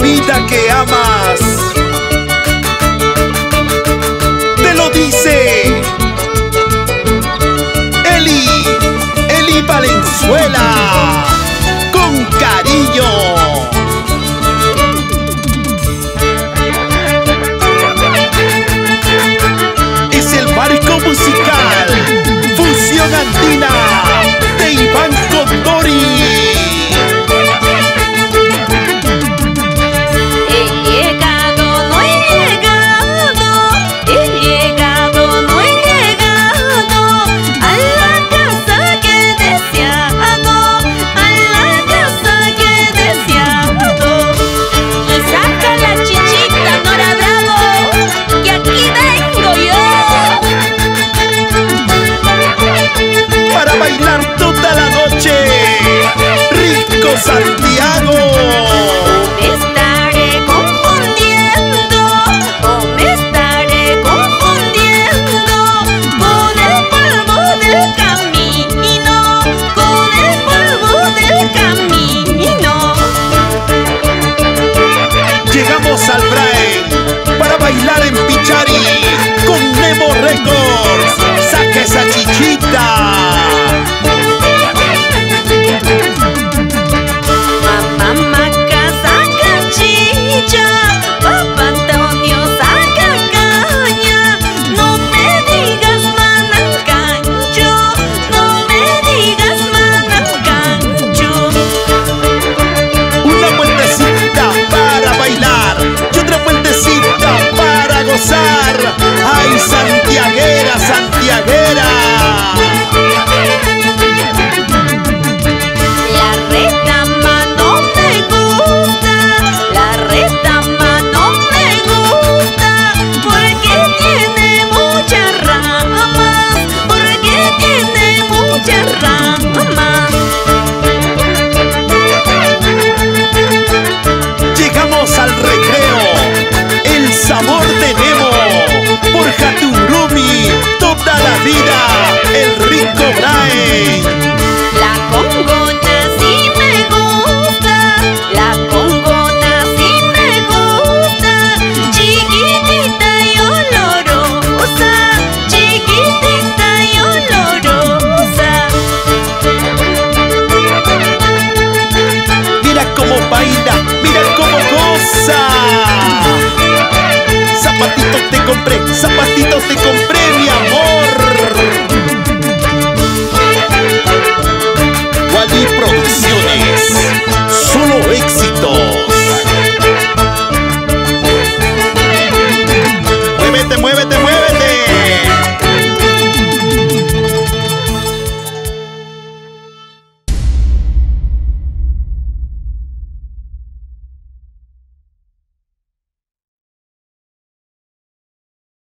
vida que amas. Te lo dice Eli, Eli Valenzuela, con cariño. Es el barco musical. bailar toda la noche. Rico Santiago. Llegamos al recreo, el sabor de Nemo, por Haturumi, toda la vida. Zapatitos te compré, zapatitos te compré, mi amor.